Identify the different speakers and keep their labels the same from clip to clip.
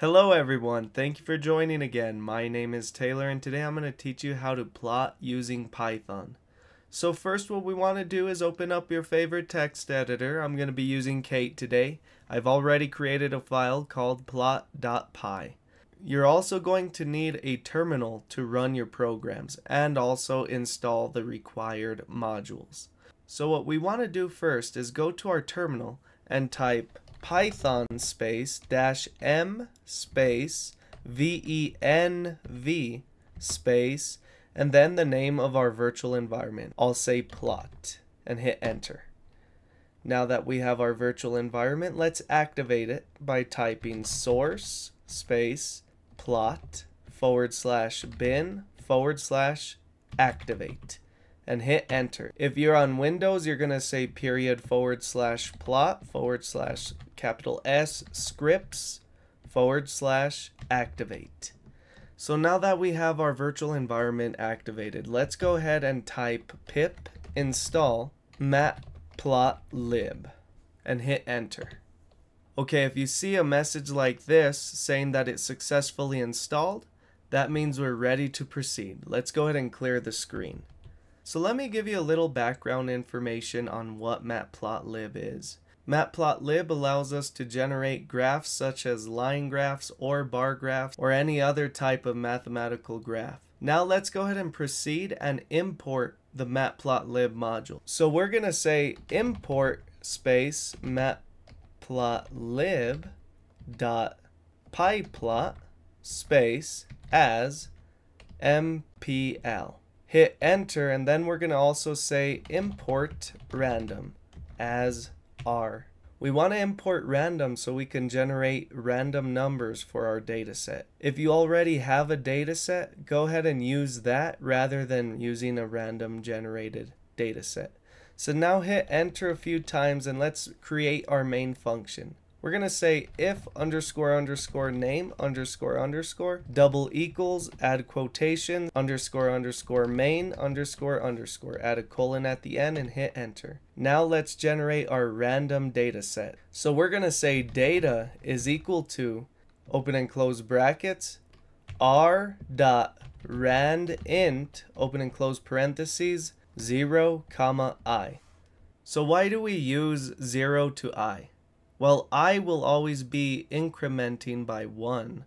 Speaker 1: Hello everyone, thank you for joining again. My name is Taylor and today I'm going to teach you how to plot using Python. So first what we want to do is open up your favorite text editor. I'm going to be using Kate today. I've already created a file called plot.py. You're also going to need a terminal to run your programs and also install the required modules. So what we want to do first is go to our terminal and type python space dash m space venv space and then the name of our virtual environment. I'll say plot and hit enter. Now that we have our virtual environment, let's activate it by typing source space plot forward slash bin forward slash activate and hit enter. If you're on Windows, you're going to say period forward slash plot forward slash capital S scripts forward slash activate. So now that we have our virtual environment activated, let's go ahead and type pip install matplotlib and hit enter. Okay, if you see a message like this saying that it's successfully installed, that means we're ready to proceed. Let's go ahead and clear the screen. So let me give you a little background information on what matplotlib is. Matplotlib allows us to generate graphs such as line graphs or bar graphs or any other type of mathematical graph. Now let's go ahead and proceed and import the matplotlib module. So we're going to say import space matplotlib dot pyplot space as mpl hit enter and then we're going to also say import random as r. We want to import random so we can generate random numbers for our data set. If you already have a data set, go ahead and use that rather than using a random generated data set. So now hit enter a few times and let's create our main function we're going to say if underscore underscore name underscore underscore double equals add quotation underscore underscore main underscore underscore add a colon at the end and hit enter. Now let's generate our random data set. So we're going to say data is equal to open and close brackets r dot rand int open and close parentheses 0 comma i. So why do we use 0 to i? Well, i will always be incrementing by 1,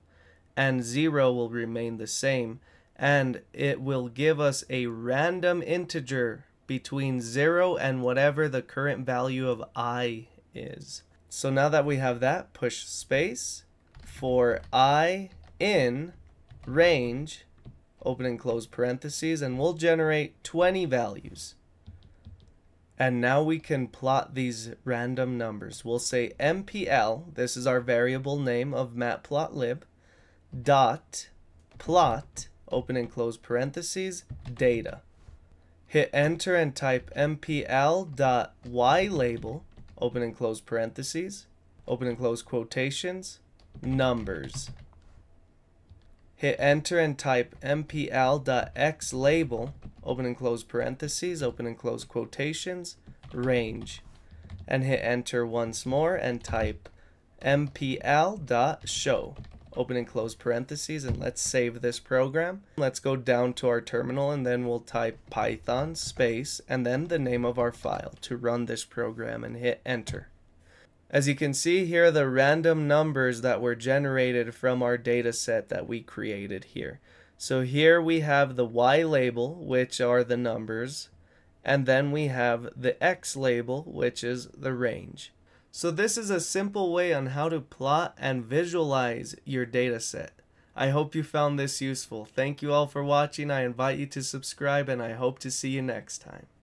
Speaker 1: and 0 will remain the same, and it will give us a random integer between 0 and whatever the current value of i is. So now that we have that, push space for i in range, open and close parentheses, and we'll generate 20 values. And now we can plot these random numbers. We'll say MPL, this is our variable name of matplotlib, dot plot, open and close parentheses, data. Hit enter and type MPL dot Y label, open and close parentheses, open and close quotations, numbers. Hit enter and type mpl.x label, open and close parentheses, open and close quotations, range. And hit enter once more and type mpl.show, open and close parentheses, and let's save this program. Let's go down to our terminal and then we'll type python space and then the name of our file to run this program and hit enter. As you can see here are the random numbers that were generated from our data set that we created here. So here we have the Y label, which are the numbers, and then we have the X label, which is the range. So this is a simple way on how to plot and visualize your data set. I hope you found this useful. Thank you all for watching. I invite you to subscribe and I hope to see you next time.